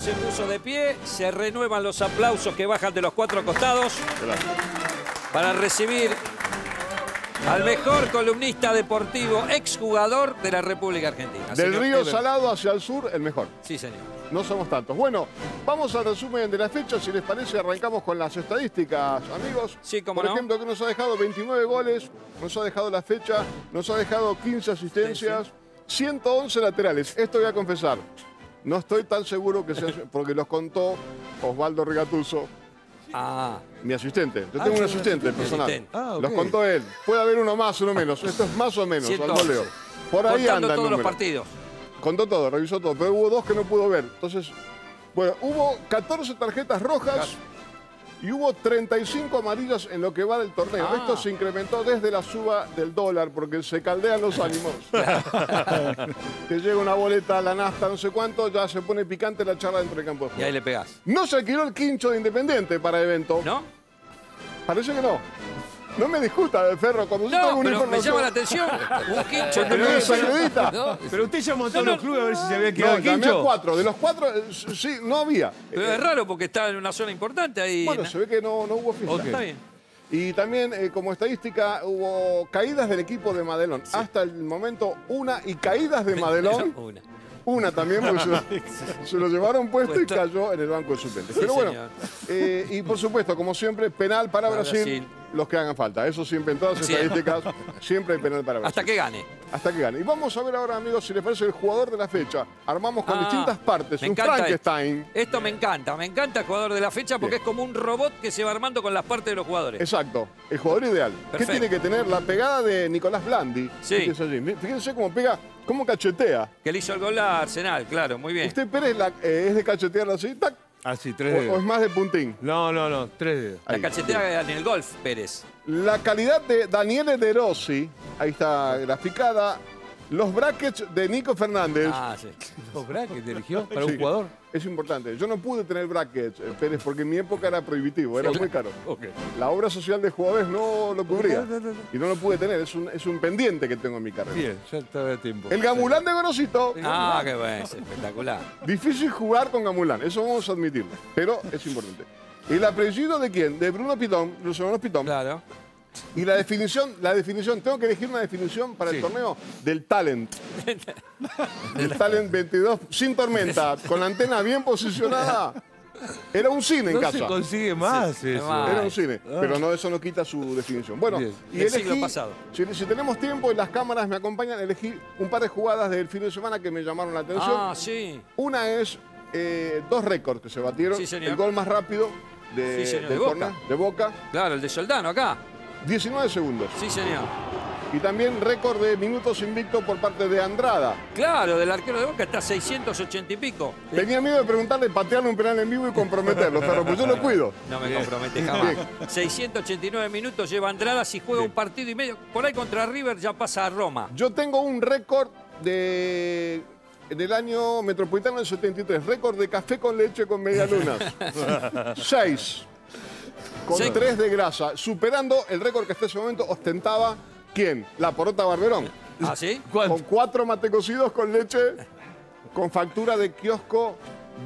se puso de pie, se renuevan los aplausos que bajan de los cuatro costados para recibir al mejor columnista deportivo, exjugador de la República Argentina. Del río Eber. Salado hacia el sur, el mejor. Sí, señor. No somos tantos. Bueno, vamos al resumen de la fecha. Si les parece, arrancamos con las estadísticas, amigos. Sí, cómo Por no. ejemplo, que nos ha dejado 29 goles, nos ha dejado la fecha, nos ha dejado 15 asistencias, 111 laterales. Esto voy a confesar. No estoy tan seguro que sea, porque los contó Osvaldo Regatuso, Ah, mi asistente. Yo Ah, tengo un asistente personal. Asistente. Ah, ok. Los contó él. Puede haber uno más, uno menos. Esto es más o menos, al 111. voleo. Por ahí contando anda el todos los número. partidos. Contó todo, revisó todo, pero hubo dos que no pudo ver. Entonces, bueno, hubo 14 tarjetas rojas y hubo 35 amarillas en lo que va del torneo. Ah. Esto se incrementó desde la suba del dólar porque se caldean los ánimos. que llega una boleta, la nafta, no sé cuánto, ya se pone picante la charla dentro del campo Y ahí le pegás. No se alquiló el quincho de Independiente para evento. ¿No? Parece que no. No me discuta, Ferro, cuando yo No, traigo una pero me llama la atención. Un quincho. No se acredita. No, Pero usted llamó a todos No, no. los clubes a ver si se había No, quedado llamé a quincho. cuatro. De los cuatro, eh, sí, no había. Pero es raro porque está en una zona importante ahí. Bueno, se ve que no, no hubo fiesta. Está bien. Y también, eh, como estadística, hubo caídas del equipo de Madelón. Hasta el momento, una y caídas de Madelón, Una. una también, porque se lo, se lo llevaron puesto y Puesto. cayó en el banco de suplentes. Sí, Pero bueno, señor. eh, y por supuesto, como siempre, penal para Para Brasil, Brasil. Los que hagan falta. Eso siempre, en todas las estadísticas, siempre hay penal para Brasil. Hasta que gane. Hasta que gane. Y vamos a ver ahora, amigos, si les parece el jugador de la fecha. Armamos con Ah, distintas partes, me un encanta Frankenstein. Esto. Esto me encanta. Me encanta el jugador de la fecha porque Bien. es como un robot que se va armando con las partes de los jugadores. Exacto, el jugador ideal. ¿Qué tiene que tener? La pegada de Nicolás Blandi. Sí. Fíjense allí. Fíjense cómo pega, cómo cachetea. Que le hizo el gol a Arsenal, claro, muy bien. ¿Usted, Pérez, la- eh, es de cachetear así, tac, Ah, sí, o, tres o es dedos. más de puntín? No, no, no, tres dedos. La Ahí. cachetea en el golf, Pérez. La calidad de Daniele De Rossi, ahí está graficada. Los brackets de Nico Fernández. Ah, sí. ¿Los brackets eligió para Sí, un jugador? Es importante. Yo no pude tener brackets, eh, Pérez, porque en mi época era prohibitivo, era muy caro. La obra social de jugadores no lo cubría. No, no, no, no. Y no lo pude tener, es un, es un pendiente que tengo en mi carrera. Bien, ya está a tiempo. El Gamulán de Gorosito. Ah, qué bueno, es espectacular. Difícil jugar con Gamulán, eso vamos a admitirlo, pero es importante. ¿El apellido de quién? De Bruno Pitón, los hermanos Pitón. Claro. Y la definición, la definición, tengo que elegir una definición para el torneo del talent. El talent 22, sin tormenta, con la antena bien posicionada. Era un cine en No casa. se consigue más Sí, eso. más. Era un cine, pero no, eso no quita su definición. Bueno, Bien. y Del elegí, siglo pasado. Si, si tenemos tiempo y las cámaras me acompañan, elegí un par de jugadas del fin de semana que me llamaron la atención. Ah, sí. Una es eh, dos récords que se batieron. Sí, señor. El gol más rápido de, Sí, señor, del de Boca. córner, de Boca, Claro, el de Soldano acá. 19 segundos. Sí, señor. Y también récord de minutos invicto por parte de Andrada. Claro, del arquero de Boca está a 680 y pico. Tenía miedo de preguntarle, patearle un penal en vivo y comprometerlo, pero pues yo lo cuido. No me compromete jamás. 689 minutos lleva Andrada. Si juega un partido y medio, por ahí contra River ya pasa a Roma. Yo tengo un récord de del año metropolitano del 73, récord de café con leche con medialunas. Seis. Con Seis. tres de grasa, superando el récord que hasta ese momento ostentaba ¿quién? La Porota Barberón. ¿Ah, sí? ¿Cuánto? Con cuatro mate cocidos con leche, con factura de kiosco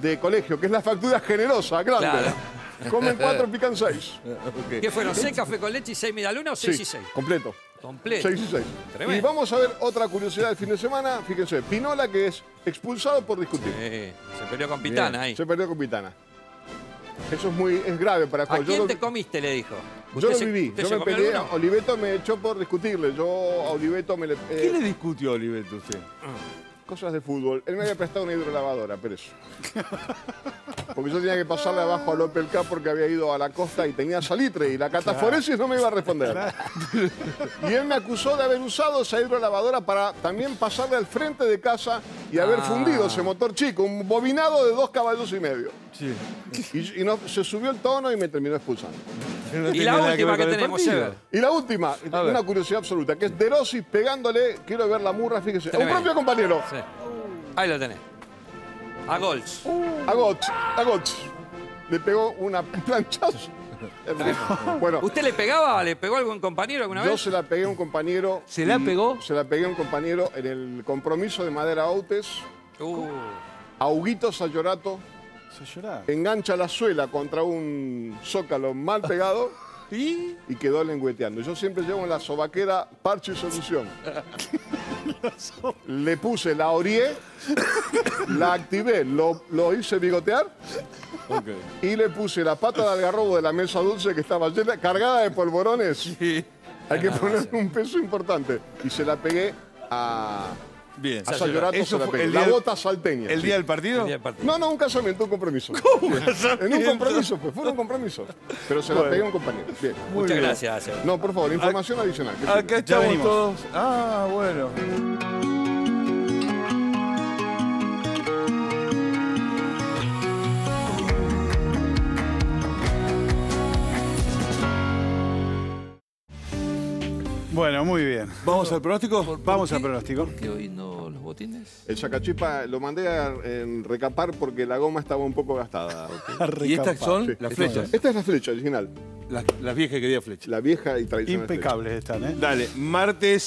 de colegio, que es la factura generosa, grande. Claro. Comen cuatro, pican seis. ¿Qué fueron? ¿6 café con leche y 6 medialunas o 6 y 6? completo. Completo. 6 y 6. Tremendo. Y vamos a ver otra curiosidad del fin de semana. Fíjense, Pinola que es expulsado por discutir. Se peleó con Pitana ahí. Se perdió con Pitana. Eso es muy es grave para ¿A Jorge. quién Yo te lo, comiste? Le dijo. yo ¿Usted lo se- viví. Yo me peleé. alguno? Oliveto me echó por discutirle. Yo a Oliveto me le. eh, ¿Qué le discutió Oliveto a usted? Cosas de fútbol. Él me había prestado una hidrolavadora, pero eso. Porque yo tenía que pasarle abajo al Opel K porque había ido a la costa y tenía salitre y la cataforesis no me iba a responder. Y él me acusó de haber usado esa hidrolavadora para también pasarle al frente de casa y haber Ah. fundido ese motor chico, un bobinado de dos caballos y medio. Sí. Y, y no, se subió el tono y me terminó expulsando. No Y la última que el tenemos. Ever. Y la última, una curiosidad absoluta, que es De Rossi pegándole, quiero ver la murra, fíjese, a un Tremendo. propio compañero, Sí. Ahí lo tenés. A Gols. a Gotch, a Gotch. Le pegó una planchazo. Bueno, ¿Usted le pegaba? ¿Le pegó a algún compañero alguna yo vez? se la pegué a un compañero. ¿Se la pegó? Se la pegué a un compañero en el compromiso de Madera Outes, Uh, a Huguito Sayorato. Engancha la suela contra un zócalo mal pegado ¿Y? y quedó lengüeteando. Yo siempre llevo en la sobaquera parche y solución. Le puse la orié, la activé, lo, lo hice bigotear y le puse la pata de algarrobo de la mesa dulce que estaba llena, cargada de polvorones. Sí. Hay que poner un peso importante. Y se la pegué a, Bien. a Eso la fue pegué. el La día- bota salteña. ¿El día del partido? El día del partido. No, no, un casamiento, un compromiso. En un compromiso, pues, fue un compromiso. Pero se la pegué a un compañero. Bien. Muy Muchas bien. gracias, Seba. No, por favor, información adicional. Acá estamos venimos. todos. Ah, bueno. Bueno, muy bien. ¿Vamos al pronóstico? ¿Por- por Vamos qué- al pronóstico. ¿Por qué hoy no los botines? El sacachipa lo mandé a en recapar porque la goma estaba un poco gastada. ¿Y estas son Sí. las flechas? Esta es la flecha original, las viejas que quería flechas. la vieja y tradicional. flecha. Impecables están, ¿eh? Dale, martes